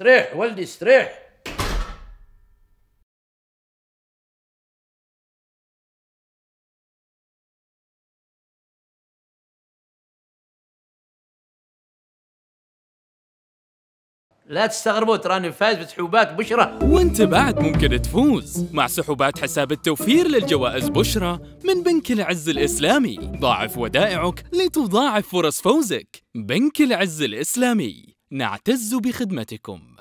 استريح ولدي استريح. لا تستغربوا تراني فايز بسحوبات بشرة. وانت بعد ممكن تفوز مع سحوبات حساب التوفير للجوائز بشرى من بنك العز الإسلامي. ضاعف ودائعك لتضاعف فرص فوزك. بنك العز الإسلامي. نعتز بخدمتكم.